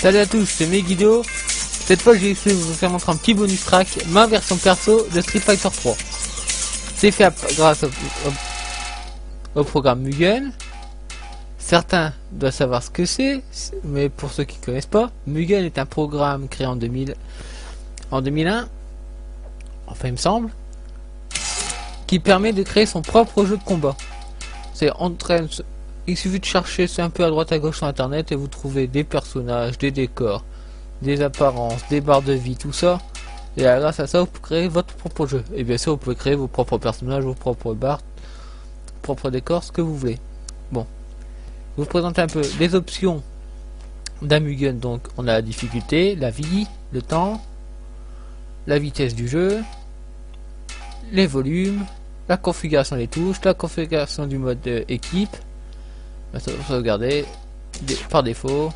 Salut à tous, c'est Megido. Cette fois, j'ai essayé de vous faire montrer un petit bonus track, ma version perso de Street Fighter 3. C'est fait grâce au, au programme Mugen, Certains doivent savoir ce que c'est, mais pour ceux qui ne connaissent pas, Mugen est un programme créé en 2000, en 2001, enfin il me semble, qui permet de créer son propre jeu de combat. C'est il suffit de chercher un peu à droite à gauche sur internet et vous trouvez des personnages, des décors, des apparences, des barres de vie, tout ça. Et grâce à ça, vous pouvez créer votre propre jeu. Et bien sûr, vous pouvez créer vos propres personnages, vos propres barres, vos propres décors, ce que vous voulez. Vous présente un peu les options d'Amugen. Donc, on a la difficulté, la vie, le temps, la vitesse du jeu, les volumes, la configuration des touches, la configuration du mode équipe, sauvegarder par défaut,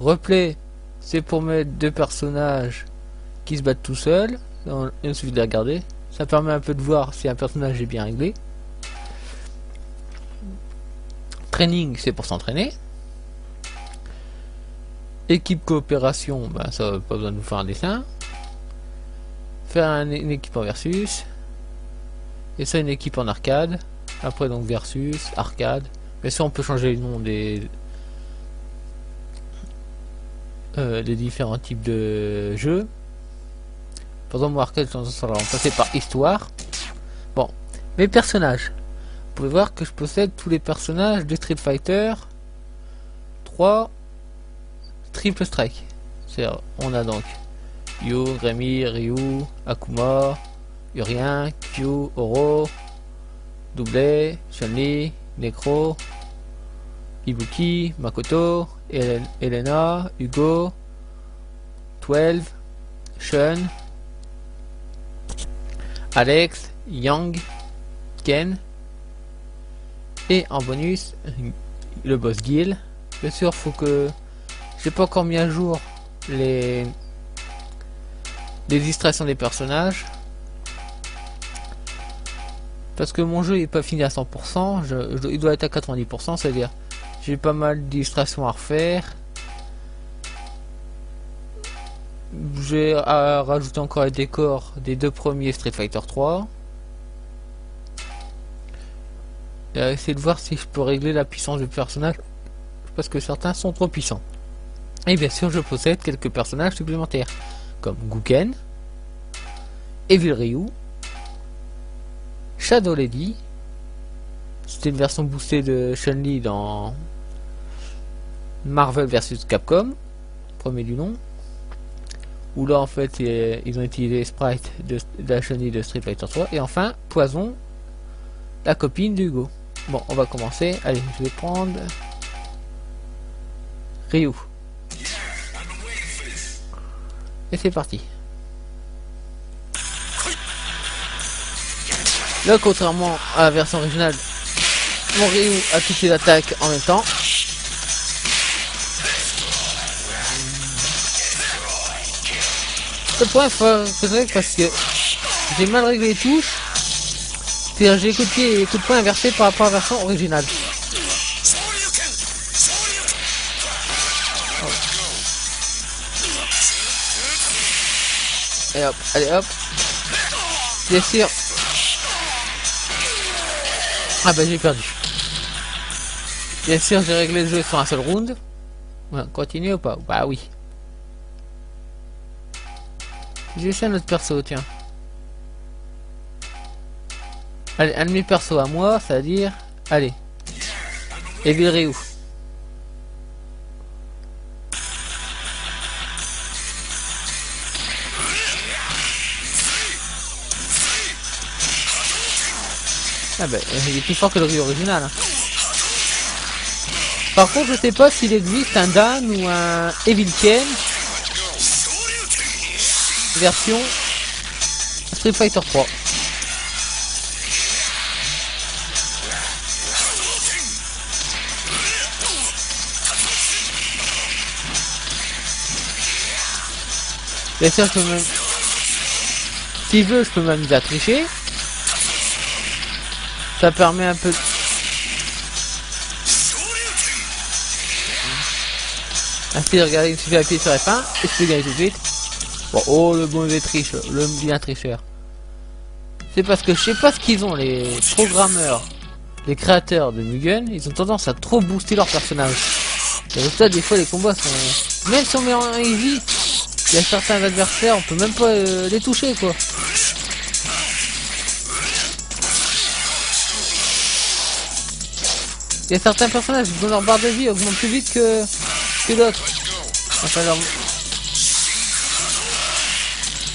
replay, c'est pour mettre deux personnages qui se battent tout seuls, il suffit de regarder, ça permet un peu de voir si un personnage est bien réglé. Training, c'est pour s'entraîner. Équipe coopération, ben ça pas besoin de nous faire un dessin. Faire une équipe en versus. Et ça, une équipe en arcade. Après, donc, versus, arcade. Mais ça, on peut changer le nom des... Euh, des différents types de jeux. Par exemple, arcade, ça va remplacer par histoire. Bon, mes personnages. Pouvez voir que je possède tous les personnages de Street Fighter 3 Triple Strike. On a donc Yu, Remy, Ryu, Akuma, Urien, Q, Oro, Doublé, Chun-Li, Necro, Ibuki, Makoto, Elena, Hugo, 12, Shun, Alex, Yang, Ken, et en bonus, le boss Gil. Bien sûr, faut que j'ai pas encore mis à jour les les distractions des personnages parce que mon jeu est pas fini à 100%, je, il doit être à 90%, c'est-à-dire j'ai pas mal de distractions à refaire. J'ai à rajouter encore les décors des deux premiers Street Fighter 3. Et à essayer de voir si je peux régler la puissance du personnage, parce que certains sont trop puissants. Et bien sûr, je possède quelques personnages supplémentaires, comme Guken, Evil Ryu, Shadow Lady. C'était une version boostée de Chun-Li dans Marvel vs Capcom, premier du nom. Où là en fait ils ont utilisé Sprite de, la Chun-Li de Street Fighter 3. Et enfin Poison, la copine d'Hugo. Bon, on va commencer. Allez, je vais prendre Ryu. Et c'est parti. Là, contrairement à la version originale, mon Ryu a toutes les attaques en même temps. Le point faudrait parce que j'ai mal réglé les touches. C'est-à-dire j'ai copié les coups de poing inversés par rapport à la version originale. Et hop, allez hop. Bien sûr, ah bah j'ai perdu. Bien sûr j'ai réglé le jeu sur un seul round. continue ou pas? Bah oui. J'ai fait un autre perso, tiens. Allez, un de mes persos à moi, c'est-à-dire... Allez. Evil Ryu. Ah ben, il est plus fort que le Ryu original. Hein. Par contre, je sais pas s'il existe un Dan ou un Evil Ken version Street Fighter 3. Bien sûr, je peux même... Si je je peux m'amuser à tricher. Ça permet un peu... Ainsi de ah, regarder, il suffit d'appuyer sur F1 et je peux gagner tout de suite. Bon, oh, le bon mauvais triche, le bien tricheur. C'est parce que je sais pas ce qu'ils ont, les programmeurs, les créateurs de Mugen, ils ont tendance à trop booster leur personnage. Et ça, des fois, les combats sont... Même si on met en easy, il y a certains adversaires, on peut même pas euh, les toucher, quoi. Il y a certains personnages dont leur barre de vie augmente plus vite que, que d'autres. Enfin, leur...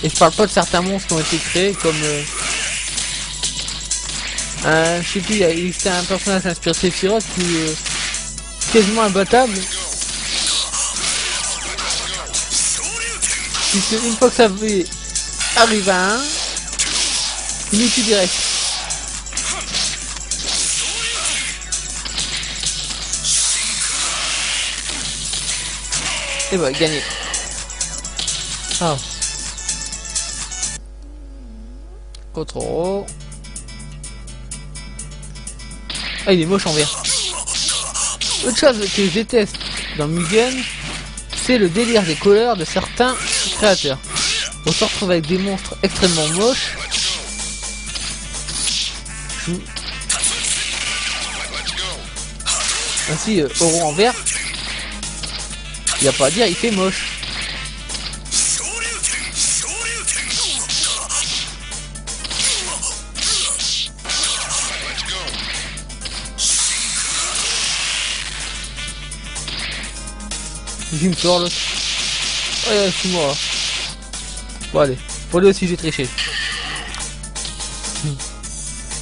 Et je parle pas de certains monstres qui ont été créés comme... Euh... Un, je sais plus, il a un personnage inspiré de Sephiroth qui est euh, quasiment imbattable. Puisque une fois que ça arrive à un, il nous tue direct. Et bah, gagné. Ah. Contrôle. Ah, il est moche en vert. Autre chose que je déteste dans Mugen, c'est le délire des couleurs de certains créateurs. On se retrouve avec des monstres extrêmement moches. Ainsi, euh, Oro en vert, il a pas à dire, il fait moche. Il me. Ouais, c'est moi. Bon allez, pour lui aussi j'ai triché.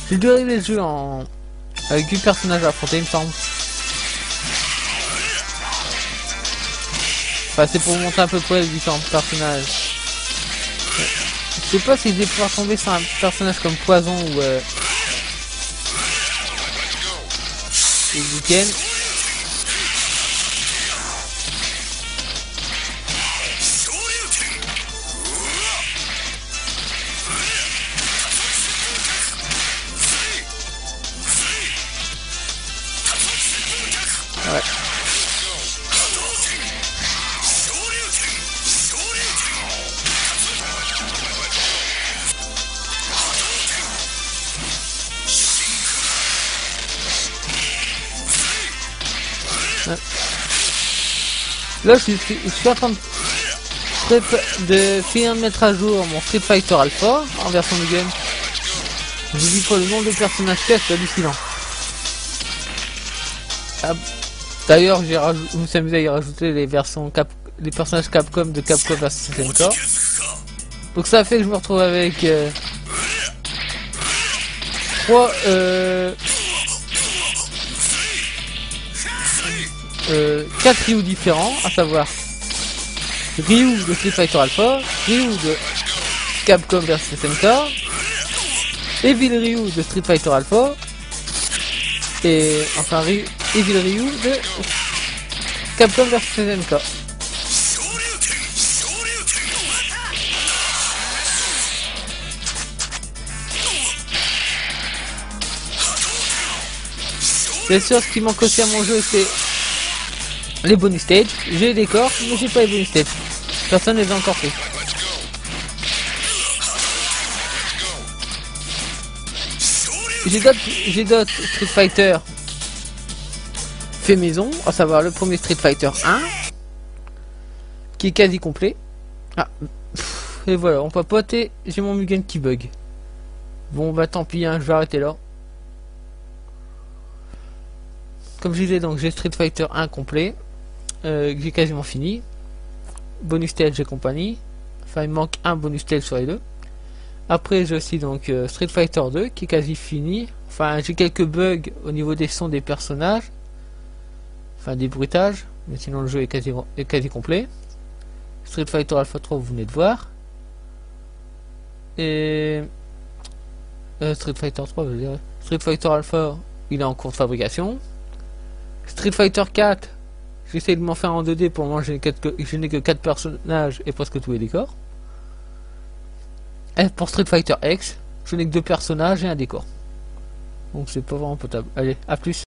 J'ai dû arriver le jeu en... avec 8 personnages à affronter il me semble. Enfin, c'est pour montrer à peu près les différents personnages. Je sais pas si j'ai pouvoir tomber sur un personnage comme Poison ou... Euh... Ou Weekend. Là, je suis, en train de, de finir de mettre à jour mon Street Fighter Alpha en version de game. Je vous dis pas le nombre de personnages qu'il c'est hallucinant. Ah, d'ailleurs, j'ai je me suis à y rajouter les versions Cap, les personnages Capcom de Capcom vs SNK. Donc ça fait que je me retrouve avec euh, trois euh, euh, 4 Ryu différents, à savoir Ryu de Street Fighter Alpha, Ryu de Capcom vs SNK, Evil Ryu de Street Fighter Alpha, et enfin Ryu, Evil Ryu de Capcom vs SNK. Bien sûr, ce qui manque aussi à mon jeu, c'est les bonus stage. J'ai les décors, mais j'ai pas les bonus stage. Personne ne les a encore fait. J'ai d'autres Street Fighter fait maison, à savoir le premier Street Fighter 1, qui est quasi complet. Ah, et voilà, on papote j'ai mon Mugen qui bug. Bon bah tant pis, hein, je vais arrêter là. Comme je disais donc j'ai Street Fighter 1 complet euh, j'ai quasiment fini. Bonus stage et compagnie. Enfin, il manque un bonus stage sur les deux. Après, j'ai aussi donc euh, Street Fighter 2 qui est quasi fini. Enfin, j'ai quelques bugs au niveau des sons des personnages. Enfin, des bruitages. Mais sinon, le jeu est quasi, est quasi complet. Street Fighter Alpha 3, vous venez de voir. Et. Euh, Street Fighter 3, je. Street Fighter Alpha, il est en cours de fabrication. Street Fighter 4, J'essaie de m'en faire en 2D pour moi je n'ai que 4 personnages et presque tous les décors. Et pour Street Fighter X, je n'ai que 2 personnages et un décor. Donc c'est pas vraiment potable. Allez, à plus.